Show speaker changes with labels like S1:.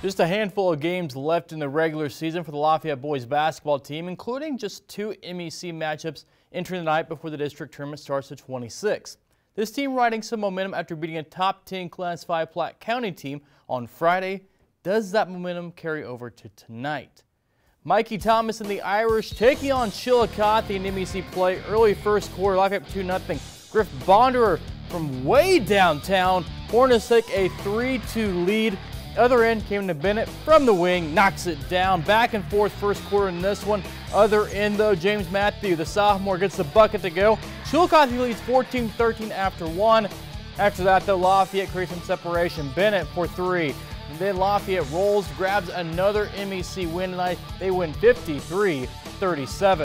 S1: Just a handful of games left in the regular season for the Lafayette boys basketball team, including just two MEC matchups entering the night before the district tournament starts at 26. This team riding some momentum after beating a top 10 Class 5 Platte County team on Friday. Does that momentum carry over to tonight? Mikey Thomas and the Irish taking on Chillicothe in MEC play early first quarter. Lafayette 2-0. Griff Bonderer from way downtown. Hornets take a 3-2 lead. Other end came to Bennett from the wing, knocks it down. Back and forth first quarter in this one. Other end though, James Matthew, the sophomore, gets the bucket to go. Chillicothe leads 14-13 after one. After that though, Lafayette creates some separation. Bennett for three. And then Lafayette rolls, grabs another MEC win tonight. They win 53-37.